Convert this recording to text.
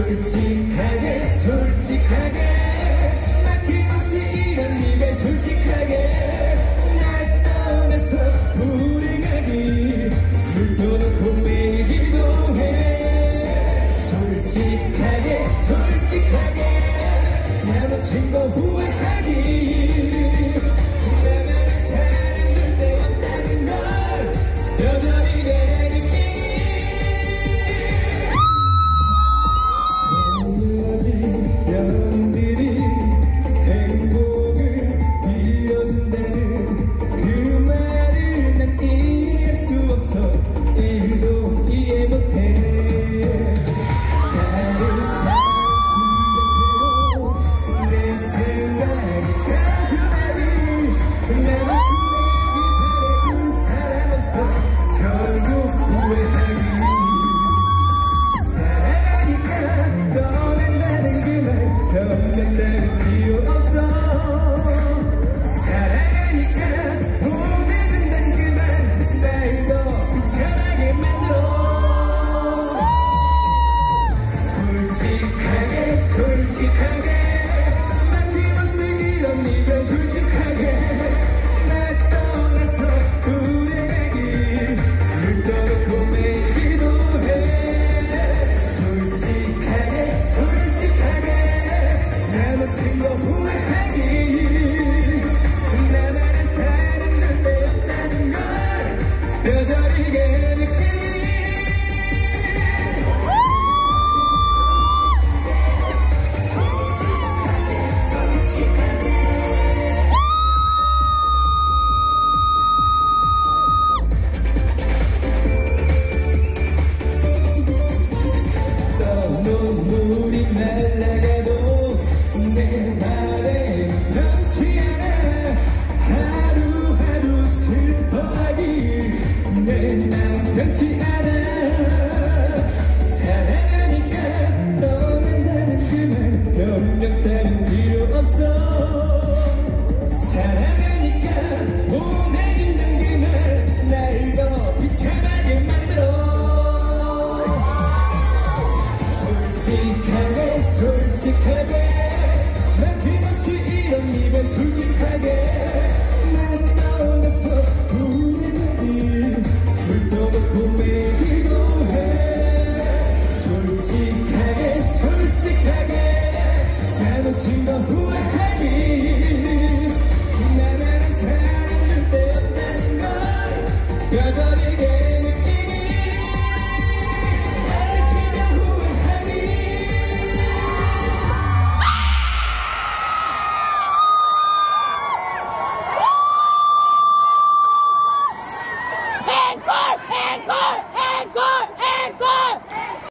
솔직하게 솔직하게. 막힘없이 이런 입에 솔직하게. 날 떠나서 불행하기 불도놓고 매기도 해. 솔직하게 솔직하게. 나 놓친 거 후회하기. 나만의 사랑 절대 없다는 걸 여전히 내 솔직하 내난 변치 않아 사랑하니까 떠난다는 그말 변명 따윈 필요 없어 사랑하니까 보내준다는 그말 날 더 비참하게 만들어 솔직하게 솔직하게. 막힘없이 이런 입에 솔직 나를 지금 후회하니 나만을 사랑할 는걸 여전히